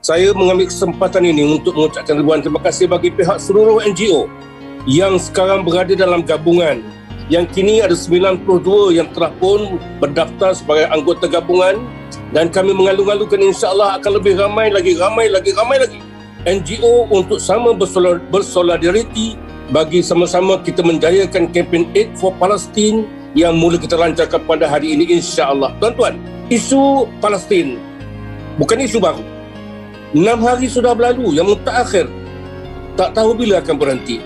saya mengambil kesempatan ini untuk mengucapkan ribuan terima kasih bagi pihak seluruh NGO yang sekarang berada dalam gabungan yang kini ada 92 yang telah pun berdaftar sebagai anggota gabungan dan kami mengalu-alukan insya-Allah akan lebih ramai lagi ramai lagi ramai lagi NGO untuk sama bersolidariti bagi sama-sama kita menjayakan kempen Aid for Palestine yang mula kita lancarkan pada hari ini insya-Allah. Tuan-tuan, isu Palestin bukan isu baru. Enam hari sudah berlalu yang mutakhir. Tak tahu bila akan berhenti.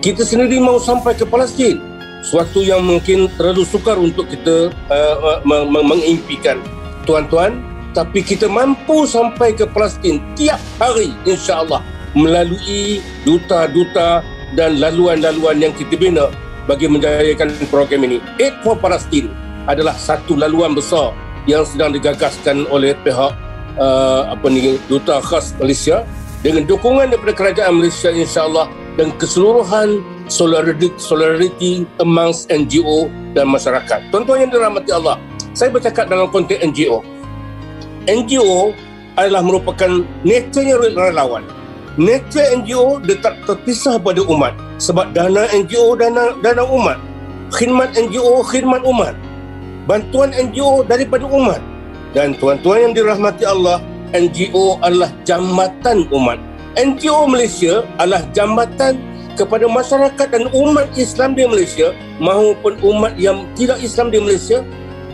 Kita sendiri mau sampai ke Palestin. Suatu yang mungkin terlalu sukar untuk kita uh, uh, mengimpikan. Tuan-tuan, tapi kita mampu sampai ke Palestin tiap hari insya-Allah melalui duta-duta dan laluan-laluan yang kita bina bagi menjayakan program ini. Aid for Palestine adalah satu laluan besar yang sedang digagaskan oleh pihak uh, apa ni duta khas Malaysia dengan dukungan daripada kerajaan Malaysia insya-Allah dan keseluruhan solidarity, solidarity amongst NGO dan masyarakat. Tuan-tuan yang dirahmati Allah, saya bercakap dalam konteks NGO. NGO adalah merupakan nature relawan. Nature NGO dia tak terpisah pada umat sebab dana NGO dana dana umat. Khidmat NGO khidmat umat. Bantuan NGO daripada umat. Dan tuan-tuan yang dirahmati Allah, NGO adalah jambatan umat. NGO Malaysia adalah jambatan kepada masyarakat dan umat Islam di Malaysia maupun umat yang tidak Islam di Malaysia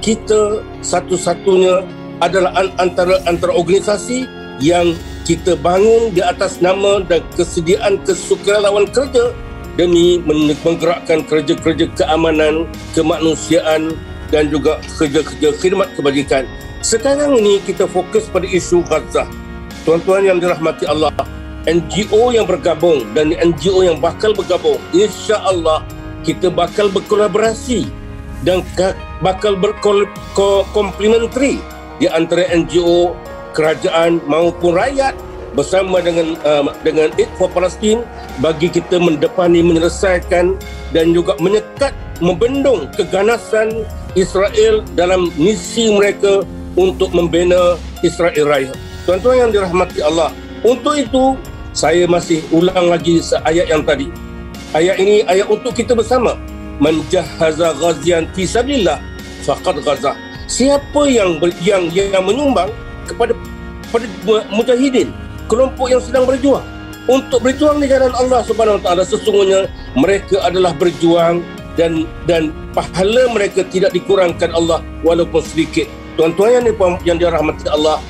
kita satu-satunya adalah antara antara organisasi yang kita bangun di atas nama dan kesediaan kesukarelawan kerja demi menggerakkan kerja-kerja keamanan, kemanusiaan dan juga kerja-kerja khidmat kebajikan sekarang ini kita fokus pada isu Gaza. Tuan-tuan yang dirahmati Allah, NGO yang bergabung dan NGO yang bakal bergabung, insya-Allah kita bakal berkolaborasi dan bakal berkomplementari di antara NGO, kerajaan maupun rakyat bersama dengan uh, dengan Aid for Palestine bagi kita mendepani menyelesaikan dan juga menyekat membendung keganasan Israel dalam misi mereka untuk membina Israel Raya. Tuan-tuan yang dirahmati Allah, untuk itu saya masih ulang lagi ayat yang tadi. Ayat ini ayat untuk kita bersama. Menjahaza ghazian fi sabilillah faqad ghaza. Siapa yang yang yang menyumbang kepada pada mujahidin, kelompok yang sedang berjuang untuk berjuang di jalan Allah Subhanahu Wa Taala sesungguhnya mereka adalah berjuang dan dan pahala mereka tidak dikurangkan Allah walaupun sedikit tuan-tuan yang, yang dirahmati Allah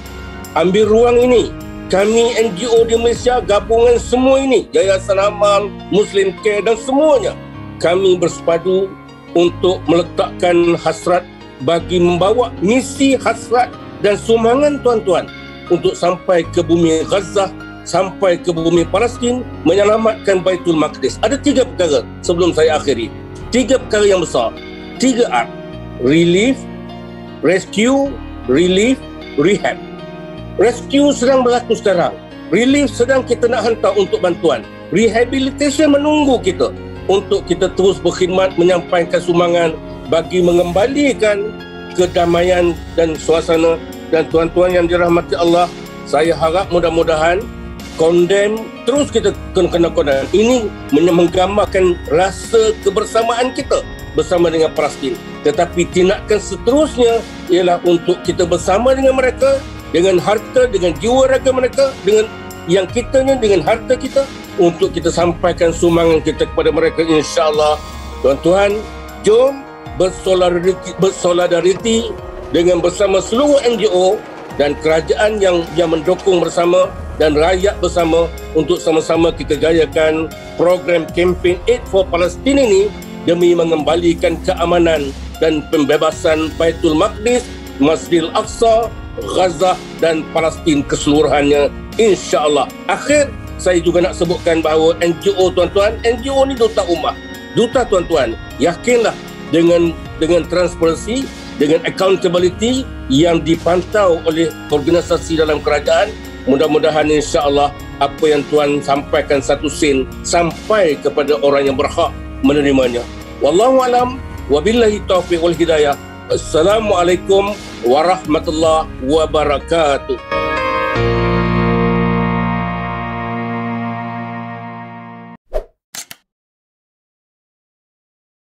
ambil ruang ini kami NGO di Malaysia gabungan semua ini Yayasan Amal Muslim Care dan semuanya kami bersepadu untuk meletakkan hasrat bagi membawa misi hasrat dan sumbangan tuan-tuan untuk sampai ke bumi Gaza sampai ke bumi Palestin menyelamatkan Baitul Maqdis. Ada tiga perkara sebelum saya akhiri. Tiga perkara yang besar. Tiga R. Relief, rescue, relief, rehab. Rescue sedang berlaku sekarang. Relief sedang kita nak hantar untuk bantuan. Rehabilitation menunggu kita untuk kita terus berkhidmat menyampaikan sumbangan bagi mengembalikan kedamaian dan suasana dan tuan-tuan yang dirahmati Allah saya harap mudah-mudahan kondem terus kita kena kena kondem ini menggambarkan rasa kebersamaan kita bersama dengan Palestin. Tetapi tindakan seterusnya ialah untuk kita bersama dengan mereka, dengan harta, dengan jiwa raga mereka, dengan yang kitanya, dengan harta kita, untuk kita sampaikan sumbangan kita kepada mereka insyaAllah. Tuan-tuan, jom bersolidariti, bersolidariti dengan bersama seluruh NGO dan kerajaan yang yang mendukung bersama dan rakyat bersama untuk sama-sama kita jayakan program kempen Aid for Palestine ini demi mengembalikan keamanan dan pembebasan Baitul Maqdis, Masjidil Aqsa, Gaza dan Palestin keseluruhannya insya-Allah. Akhir saya juga nak sebutkan bahawa NGO tuan-tuan, NGO ni duta umat. Duta tuan-tuan, yakinlah dengan dengan transparansi, dengan accountability yang dipantau oleh organisasi dalam kerajaan, mudah-mudahan insya-Allah apa yang tuan sampaikan satu sen sampai kepada orang yang berhak menerimanya. Wallahu alam wabillahi taufiq wal hidayah. Assalamualaikum warahmatullahi wabarakatuh.